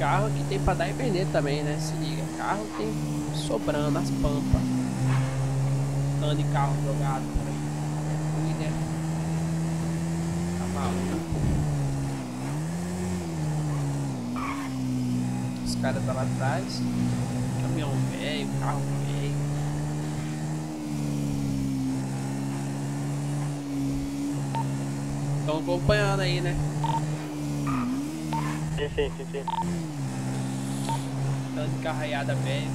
Carro aqui tem pra dar e vender também, né? Se liga. Carro tem sobrando as pampas. Dando de carro jogado por aí. É ruim, né? Tá maluco. Os caras tá lá atrás. Caminhão velho, carro velho. Estão acompanhando aí, né? Sim, sim, sim, sim. Dando de carraiada velho.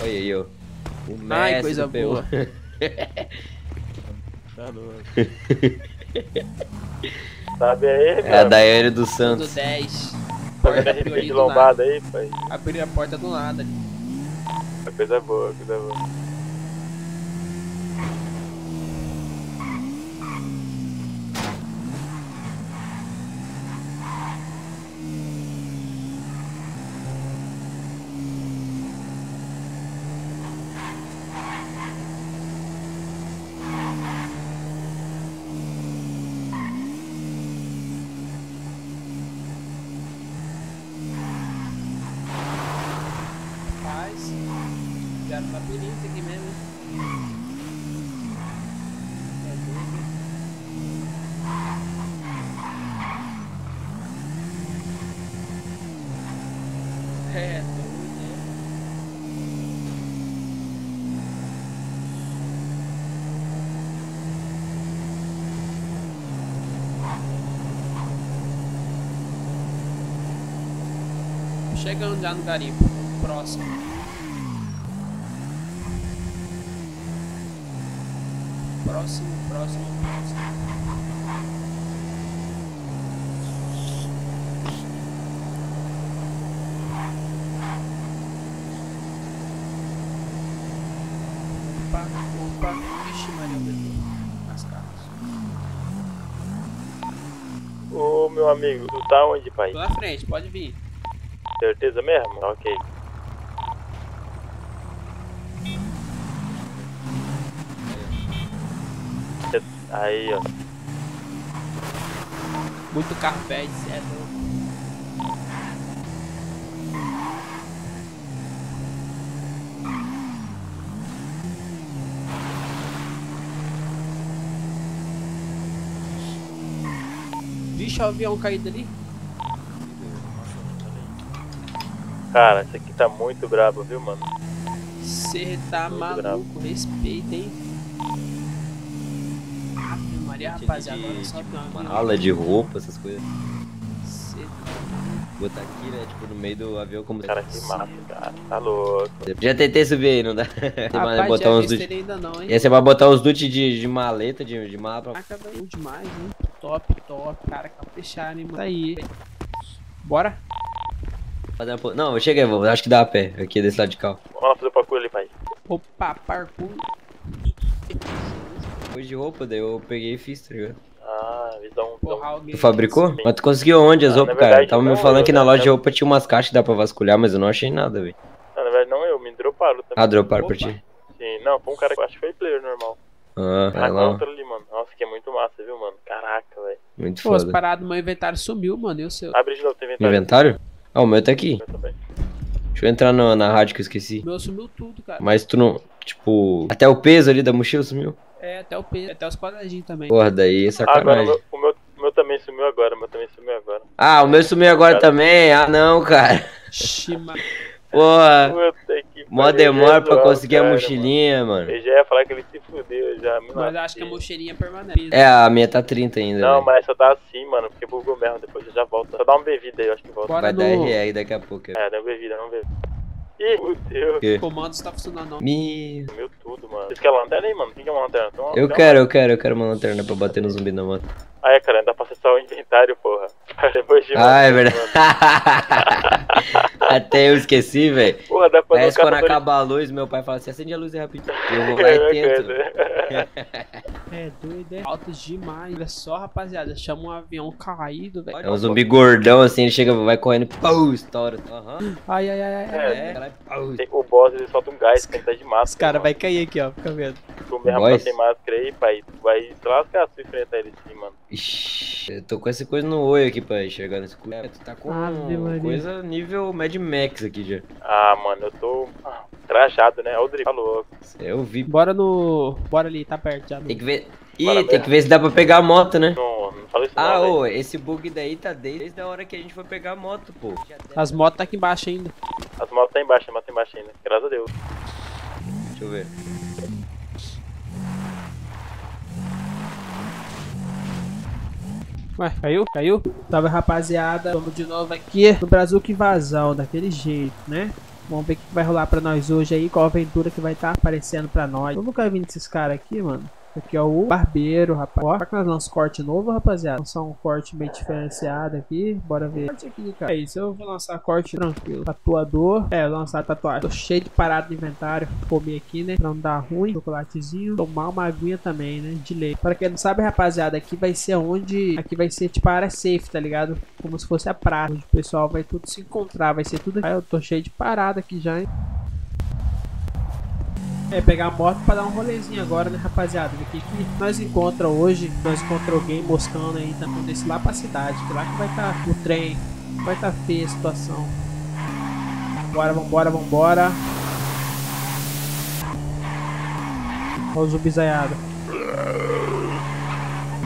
Olha aí, ó. O Ai, coisa do boa. Tá louco. Sabe aí, É a cara? Daiane dos Santos. 10. Tá Porta de do lombada aí, pai? Abriu a porta do nada. Coisa boa, coisa boa. Rapaz, já no labirinto aqui mesmo. hein? É doido, né? Chegando já no garimpo, próximo. Próximo, próximo, próximo. Opa, opa, vixe Maria, o As carros. Ô, meu amigo, tu tá onde, pai? Tô na frente, pode vir. Certeza mesmo? Ok. Aí, ó. Muito cê é louco. Vixe, o avião caído ali. Cara, isso aqui tá muito brabo, viu, mano? Você tá Muito maluco, respeita, hein? Maria, rapaziada, de, tipo, avião. mala de roupa, essas coisas. Cê tá Botar aqui, né? Tipo, no meio do avião como. Cara, que massa, cara. Tá louco. Já tentei subir aí, não dá. Vai Rapaz, botar já uns ainda não, hein? E aí você vai botar uns duty de, de maleta, de, de mala pra. Caraca, velho, demais, hein? Top, top. Cara, capricharam, hein, mano. Tá aí. Bora? fazer uma Não, eu cheguei, vou. Acho que dá a pé. Aqui desse lado de cá. Vamos lá fazer o parkour ali, pai. Opa, parkour. Depois de roupa, daí eu peguei e fiz, tá ligado? Ah. Tu fabricou? Mas tu conseguiu onde as Ah, roupas, na cara? verdade, Tava me falando eu- que na loja de roupa tinha umas caixas que dá pra vasculhar, mas eu não achei nada, velho. Não, na verdade não eu, me droparam também. Ah, droparam pra ti. Sim, não, foi um cara que eu acho que foi player normal. Ah, Ah, vai lá. ali, mano. Nossa, que é muito massa, viu, mano? Caraca, velho. Muito Pô, as foda. paradas do meu inventário sumiu, mano. E o seu? Abre de novo, tem inventário. Inventário? Ah, o meu tá aqui. Eu. Deixa eu entrar no- na rádio que eu esqueci. O meu sumiu tudo, cara. Mas tu não. Tipo. Até o peso ali da mochila sumiu? É, até o peso, até os quadradinhos também. Porra, daí é Ah, agora o sacanagem. meu, o, meu, o meu também sumiu agora, o meu também sumiu agora. Ah, o meu sumiu agora Cara. também? Ah, não, cara. Shima. Porra. Mó demora pra conseguir a cara, mochilinha, mano. mano. Eu já ia falar que ele se fudeu já. Mas acho que a mochilinha permanece. É, a minha tá 30 ainda. Não, velho. mas só tá assim, mano, porque bugou mesmo, depois eu já volto. Só dá um bebida aí, eu acho que volta. Vai no dar RR daqui a pouco. É, dá um bebida, vamos ver. Ih, fudeu. quê? comando não tá funcionando, não. Me... Sumiu tudo, mano. Vocês querem lanterna aí, mano? Quem quer uma lanterna? Tem uma- Eu tem quero, eu quero, eu quero uma lanterna pra bater no zumbi na moto. Ah, é, cara, dá pra acessar o inventário, porra. Depois de Ah, é verdade. Até eu esqueci, velho. Porra, dá pra colocar quando motor- acaba a luz, meu pai fala assim, acende a luz aí rapidinho. Eu vou lá e tento. É doido, é alto demais. Olha só, rapaziada. Chama um avião caído, velho. É um zumbi gordão assim, ele chega, vai correndo, pau, estoura. Aham. Ai, ai, ai, ai. ai. É, caralho, pau. Tem- O boss ele solta um gás que tá de máscara. Os caras vai cair aqui, ó. Fica vendo. Tu mesmo tá sem máscara aí, pai. Tu vai se lascar se enfrentar ele assim, mano. Ixi, eu tô com essa coisa no olho aqui pra enxergar no escuro. É, tu tá com Ave Maria. coisa nível Mad Max aqui já. Ah, mano, eu tô ah, trajado, né? Olha o Drip, falou. Eu vi. Bora no. Bora ali, tá perto já. Tem que ver. Ih, Bora tem que ver se dá pra pegar a moto, né? Não, não fala isso Ah, não, ô, velho. esse bug daí tá desde a hora que a gente foi pegar a moto, pô. As motos tá aqui embaixo ainda. As motos tá embaixo, as motos tá embaixo ainda. Graças a Deus. Deixa eu ver. Ué, caiu? Caiu? Salve rapaziada, vamos de novo aqui no Brasil que vazão, daquele jeito, né? Vamos ver o que vai rolar pra nós hoje aí, qual aventura que vai estar aparecendo pra nós. Eu nunca vi esses caras aqui, mano. Aqui é o barbeiro, rapaz. Ó, que nós lançamos corte novo, rapaziada? Lançar um corte meio diferenciado aqui. Bora ver. Corte aqui, cara. É isso, eu vou lançar corte tranquilo. Tatuador. É, lançar tatuagem. Tô cheio de parada no inventário. Comer aqui, né? Pra não dar ruim. Chocolatezinho. Tomar uma aguinha também, né? De leite. Para quem não sabe, rapaziada, aqui vai ser onde... Aqui vai ser tipo a área safe, tá ligado? Como se fosse a praia. Onde o pessoal vai tudo se encontrar. Vai ser tudo. Ah, eu tô cheio de parada aqui já, hein? É, pegar a moto pra dar um rolezinho agora, né, rapaziada? O que, que nós encontra hoje? Nós encontra alguém moscando aí, tá com desse lá pra cidade, que lá que vai estar o trem, vai estar feia a situação. Bora, vambora, vambora. Olha o zumbizaiada.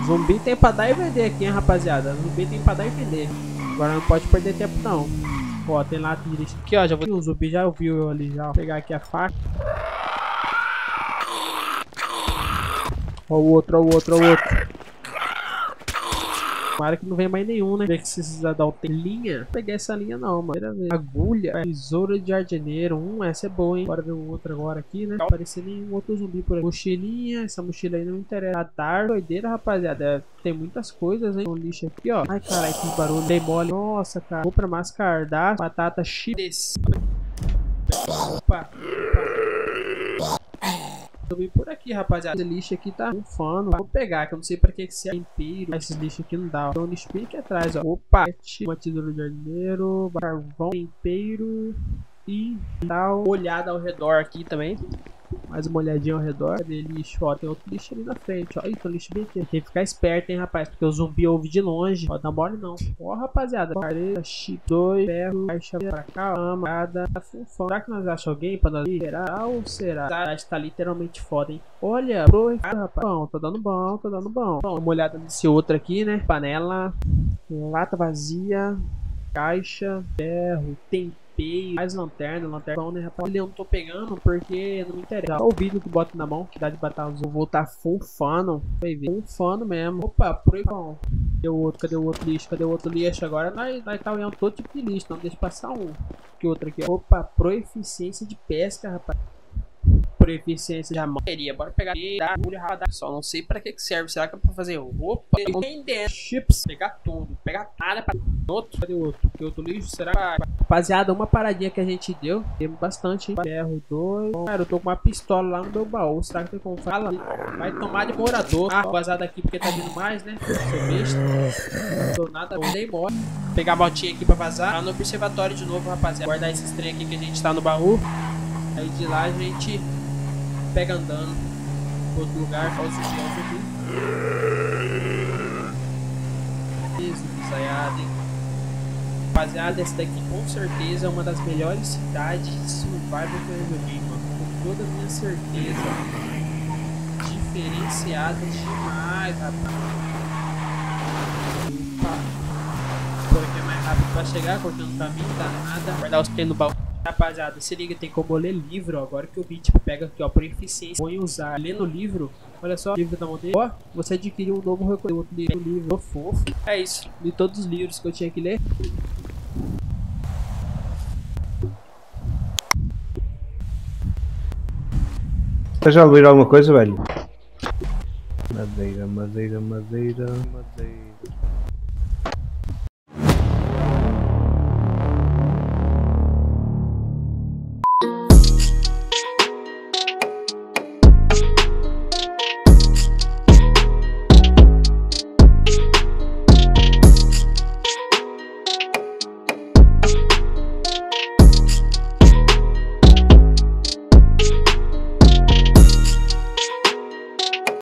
Zumbi tem pra dar e vender aqui, hein, rapaziada? Zumbi tem pra dar e vender. Agora não pode perder tempo, não. Ó, tem lá lixo aqui, ó. Já vou. O zumbi já ouviu eu ali já. Vou pegar aqui a faca. Ó o outro, ó o outro, ó o outro. Tomara que não venha mais nenhum, né? Ver que se precisar dar um linha. Não peguei essa linha não, mano. Primeira vez. Agulha. Tesoura de jardineiro. Hum, essa é boa, hein? Bora ver o outro agora aqui, né? Não aparecer nenhum outro zumbi por aí. Mochilinha. Essa mochila aí não interessa. Radar. Doideira, rapaziada. É, Tem muitas coisas, hein? Um lixo aqui, ó. Ai, caralho, que barulho. Dei mole. Nossa, cara. Compra mascardar. Batata chips. Opa. Opa. Vim por aqui, rapaziada. Esse lixo aqui tá bufando. Vou pegar, que eu não sei pra que se é inteiro. Esse lixo aqui não dá. ó. Tem um aqui atrás, ó. Opa! Uma de jardineiro, carvão, tempero e tal. Olhada ao redor aqui também. Mais uma olhadinha ao redor. Cadê lixo? Ó, tem outro lixo ali na frente, ó. Ih, tem um lixo bem aqui. Tem que ficar esperto, hein, rapaz. Porque o zumbi ouve de longe. Ó, dá mole não. Ó, rapaziada. Parede, chip 2, ferro, caixa pra cá, amada. Fufão. Será que nós achamos alguém pra nós? Será ou será? A cidade tá literalmente foda, hein? Olha, pro, rapaz. Bom, tô dando bom, tô dando bom. Bom, uma olhada nesse outro aqui, né? Panela, lata vazia, caixa, ferro, tempero. Mais lanterna, lanterna né, rapaz? Eu não tô pegando porque não me interessa. Só o vídeo que bota na mão, que dá de batalha. Eu vou estar funfando. Vai ver. Funfando mesmo. Opa, bom. Cadê o outro? Cadê o outro lixo? Cadê o outro lixo? Agora nós, nós tá olhando todo tipo de lixo. Não deixa passar um. Que outro aqui, ó. Opa, proeficiência de pesca, rapaz. Proeficiência de materia. Bora pegar agulha radar. Só não sei pra que que serve. Será que é pra fazer roupa? Entender. Chips. Pegar tudo. Pegar nada pra outro. Cadê outro? Que outro lixo? Será. Rapaziada, uma paradinha que a gente deu. Temos bastante, hein? Ferro 2. Cara, eu tô com uma pistola lá no meu baú. Será que tem como falar? Vai tomar de morador. Ah, vou vazar daqui porque tá vindo mais, né? Seu besta. Dou nada. Dei mole. Pegar a botinha aqui pra vazar. Lá no observatório de novo, rapaziada. Guardar esses trem aqui que a gente tá no baú. Aí de lá a gente pega andando pro outro lugar. Olha o sujeito aqui. Isso, bisaiada, hein? Rapaziada, essa daqui com certeza é uma das melhores cidades de survival que eu joguei, mano. Com toda a minha certeza. Diferenciada demais, rapaz. Opa. Por aqui é mais rápido pra chegar, cortando caminho, dá nada. Guardar os treinos no baú. Rapaziada, se liga, tem como ler livro. Agora que vi, tipo, pega aqui, ó, por eficiência. Põe usar. Lendo livro. Olha só, livro da mão. Ó, você adquiriu um novo recolher. Outro livro, livro fofo. É isso. Li todos os livros que eu tinha que ler. Estás já a ouvir alguma coisa, velho? Madeira, madeira, madeira, madeira.